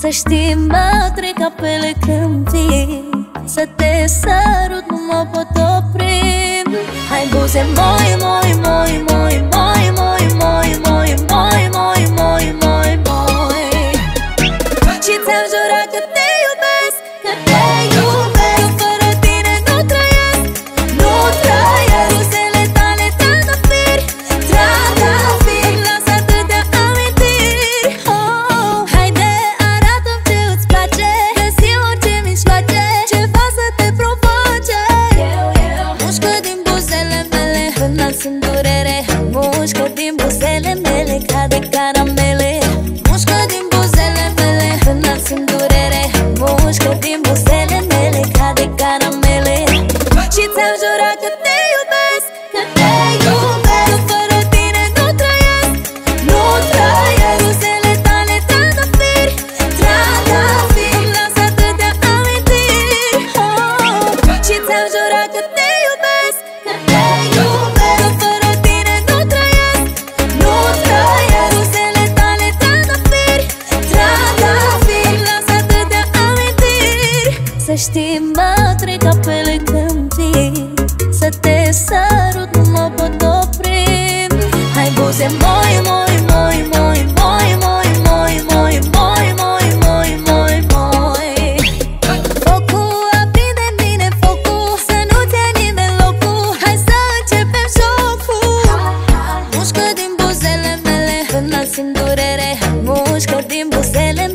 Să știi, mă trec apele când vii Să te sărut, nu mă pot opri Hai buze moi, moi, moi, moi, moi, moi, moi, moi, moi, moi, moi, moi știi, mă trec apele când vii Să te sărut, nu mă pot opri Hai buze moi, moi, moi, moi, moi, moi, moi, moi, moi, moi, moi, moi, moi Focul aprinde mine focul Să nu te ia nimeni locul Hai să începem jocul Mușcă din buzele mele Până simt durere Mușcă din buzele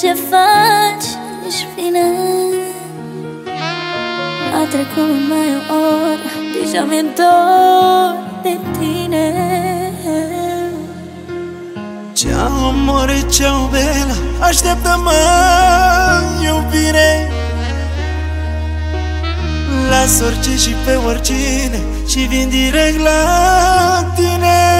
ce faci își vine? A trecut mai o oră Deja mi-e dor de tine. Ceau amore, ceau bela Așteaptă-mă, iubire. Las orice și pe oricine Și vin direct la tine.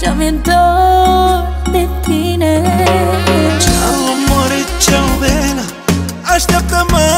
și-am uitat de tine. Ceau, amore, ceau, bella Așteaptă-mă.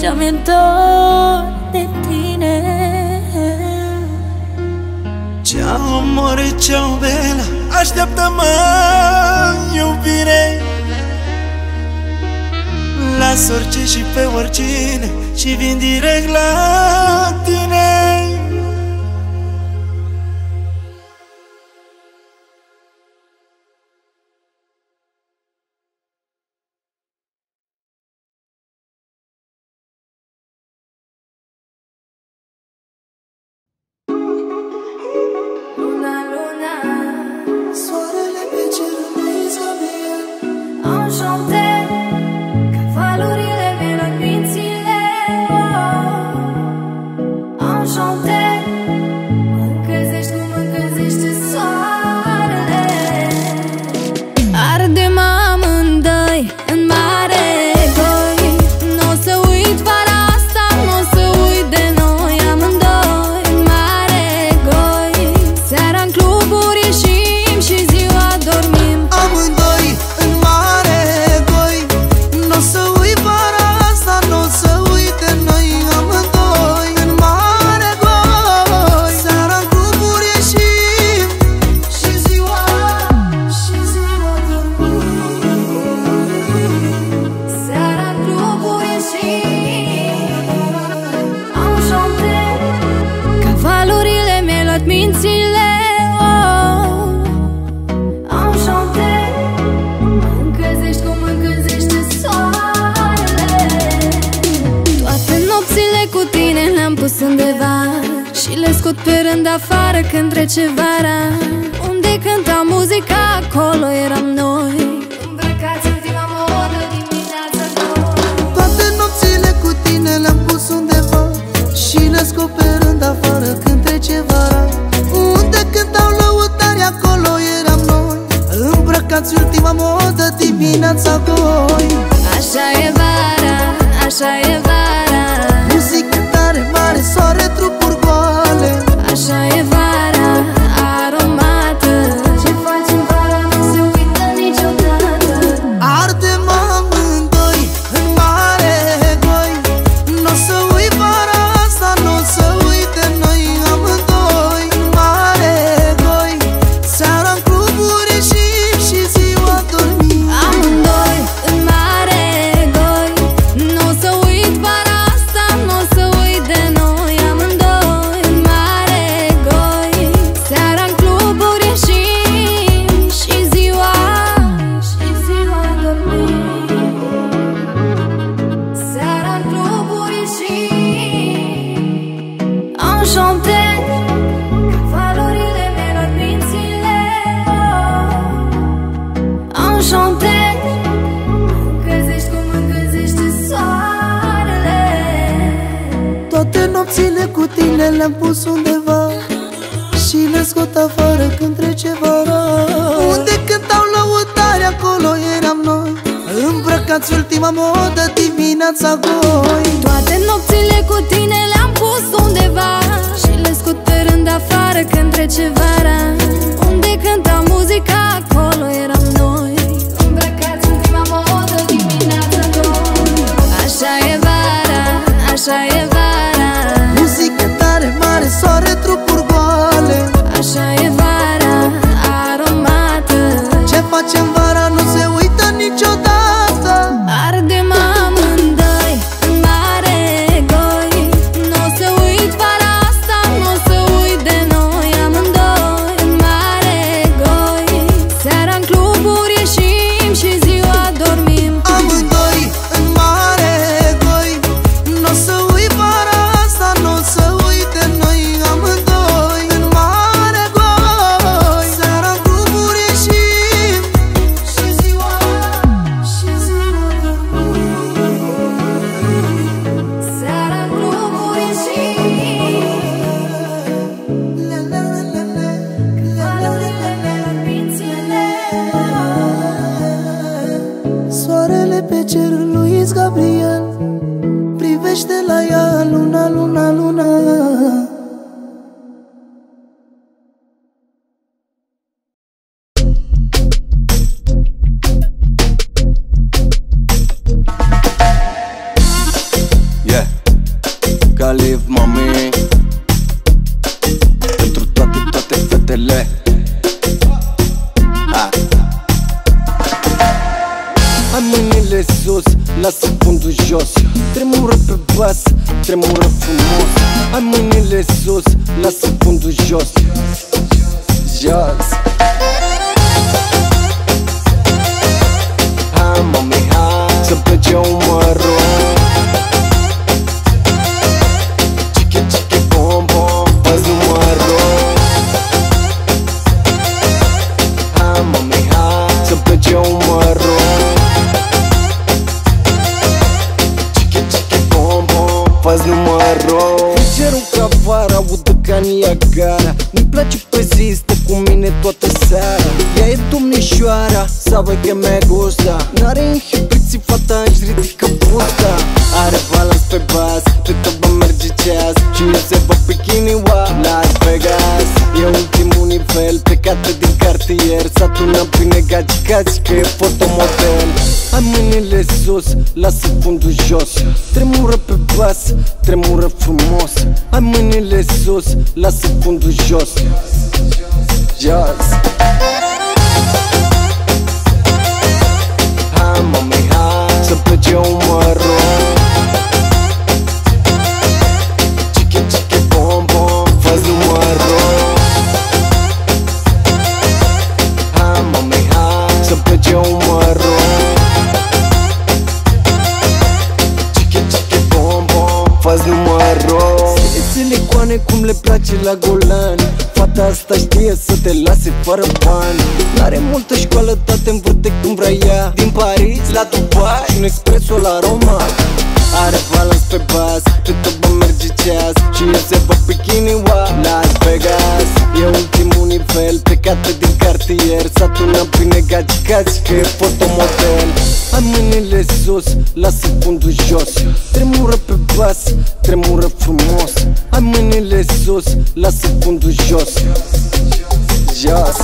Deja mi-e dor de tine. Ceau amore, ceau bela Așteaptă-mă, iubire. Las orice și pe oricine Și vin direct la tine. pus undeva Și le scot pe rând afară când trece vara. Unde cânta muzica, acolo eram noi. Îmbrăcați ultima modă dimineața Toate nopțile cu tine le-am pus undeva Și le scot pe rând afară când trece vara. Unde cântau lăutari, acolo eram noi. Îmbrăcați ultima modă dimineața gol le-am pus undeva Și le scot afară când trece vara. Unde cântau lăutare, acolo eram noi. Îmbrăcați ultima modă, dimineața goi Toate nopțile cu tine le-am pus undeva Și le scot pe rând afară când trece vara. Unde cânta muzica, acolo eram privește la ea Luna, luna, luna. Fundul jos Tremură pe bas, tremură frumos. Ai mâinile sus, lasă fundul jos. Jos. Hai mami, hai. Să plece umărul tunat bine gaci-gaci, că e fotomodel Ai mâinile sus, lasă fundul jos. Tremură pe bas, tremură frumos. Ai mâinile sus, lasă fundul jos. Jos. Hai mami, hai. Să plece umărul asta știe să te lase fără bani. N-are multă școală, dar te învârte cum vrea ea. Din Paris la Dubai și un expreso la Roma. Are balans pe bas, pe tobă merge ceas. Și el se bă bikini-wa Las Vegas. E ultimul nivel, plecată din cartier. S-a tunat bine gaci-gaci, că e fotomodel Ai mâinile sus, lasă fundul jos. Tremură pe bas, tremură frumos. Ai mâinile sus, lasă fundul jos. Jos